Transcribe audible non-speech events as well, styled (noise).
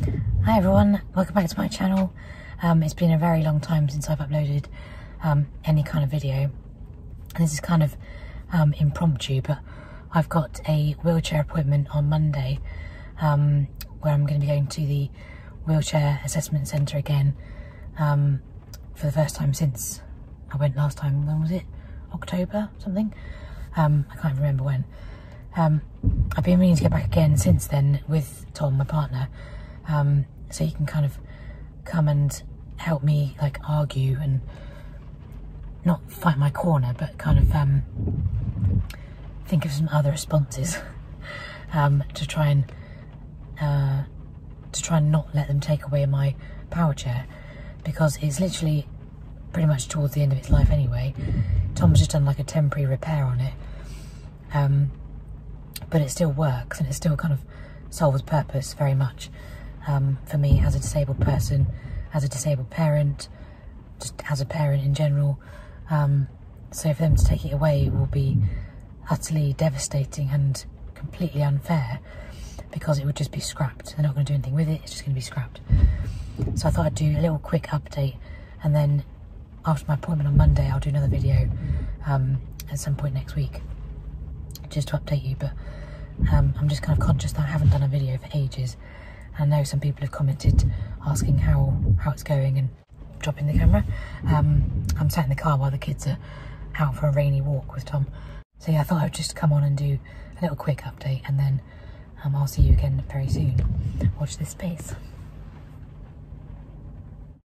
Hi everyone, welcome back to my channel. Um, it's been a very long time since I've uploaded um, any kind of video. And this is kind of um, impromptu, but I've got a wheelchair appointment on Monday um, where I'm going to be going to the wheelchair assessment centre again um, for the first time since I went last time. When was it? October something? Um, I can't remember when. I've been meaning to get back again since then with Tom, my partner, um, so he can kind of come and help me like argue and not fight my corner, but kind of um, think of some other responses (laughs) um, to try and uh, to try and not let them take away my power chair because it's literally pretty much towards the end of its life anyway. Tom's just done like a temporary repair on it. Um, but it still works and it still kind of solves purpose very much um, for me as a disabled person, as a disabled parent, just as a parent in general. Um, so for them to take it away will be utterly devastating and completely unfair because it would just be scrapped. They're not going to do anything with it, it's just going to be scrapped. So I thought I'd do a little quick update and then after my appointment on Monday I'll do another video um, at some point next week just to update you but um, I'm just kind of conscious that I haven't done a video for ages. I know some people have commented asking how, how it's going and dropping the camera. Um, I'm sat in the car while the kids are out for a rainy walk with Tom. So yeah, I thought I would just come on and do a little quick update and then um, I'll see you again very soon. Watch this space.